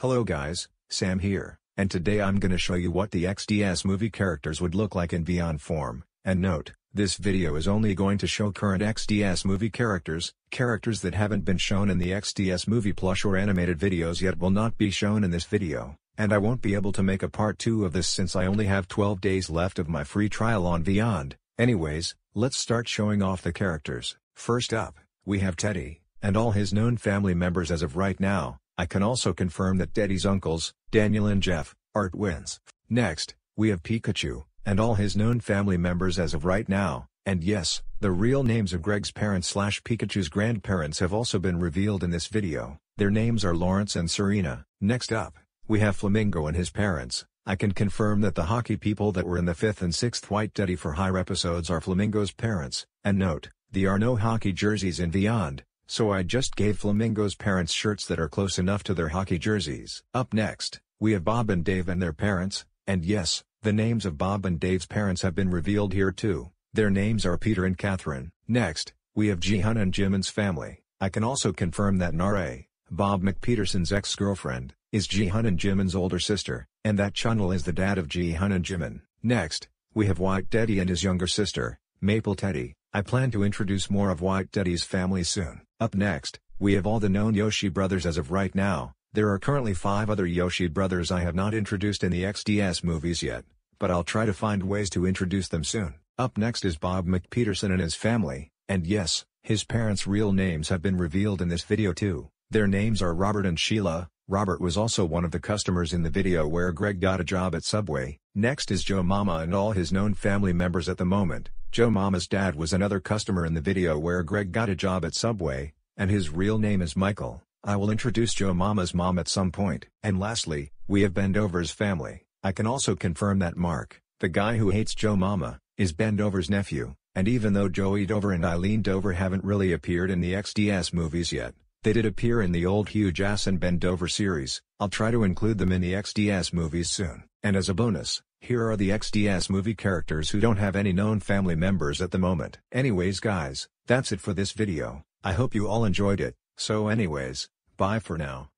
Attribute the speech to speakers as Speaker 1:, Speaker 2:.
Speaker 1: Hello guys, Sam here, and today I'm gonna show you what the XDS movie characters would look like in Vyond form, and note, this video is only going to show current XDS movie characters, characters that haven't been shown in the XDS movie plush or animated videos yet will not be shown in this video, and I won't be able to make a part 2 of this since I only have 12 days left of my free trial on Vyond. Anyways, let's start showing off the characters. First up, we have Teddy, and all his known family members as of right now, I can also confirm that Teddy's uncles, Daniel and Jeff, are twins. Next, we have Pikachu, and all his known family members as of right now, and yes, the real names of Greg's parents slash Pikachu's grandparents have also been revealed in this video, their names are Lawrence and Serena. Next up, we have Flamingo and his parents, I can confirm that the hockey people that were in the 5th and 6th White Daddy for Hire episodes are Flamingo's parents, and note, there are no hockey jerseys in Vyond, so I just gave Flamingo's parents shirts that are close enough to their hockey jerseys. Up next, we have Bob and Dave and their parents, and yes, the names of Bob and Dave's parents have been revealed here too. Their names are Peter and Catherine. Next, we have Jihan and Jimin's family. I can also confirm that Nare, Bob McPeterson's ex-girlfriend, is Jihan and Jimin's older sister, and that Chunel is the dad of Jihan and Jimin. Next, we have White Daddy and his younger sister, Maple Teddy. I plan to introduce more of White Teddy's family soon. Up next, we have all the known Yoshi brothers as of right now, there are currently 5 other Yoshi brothers I have not introduced in the XDS movies yet, but I'll try to find ways to introduce them soon. Up next is Bob McPeterson and his family, and yes, his parents' real names have been revealed in this video too. Their names are Robert and Sheila, Robert was also one of the customers in the video where Greg got a job at Subway. Next is Joe Mama and all his known family members at the moment. Joe Mama's dad was another customer in the video where Greg got a job at Subway, and his real name is Michael. I will introduce Joe Mama's mom at some point. And lastly, we have Bendover's family. I can also confirm that Mark, the guy who hates Joe Mama, is Bendover's nephew, and even though Joey Dover and Eileen Dover haven't really appeared in the XDS movies yet, they did appear in the old Hugh Jass and Bendover series, I'll try to include them in the XDS movies soon. And as a bonus, here are the XDS movie characters who don't have any known family members at the moment. Anyways guys, that's it for this video, I hope you all enjoyed it, so anyways, bye for now.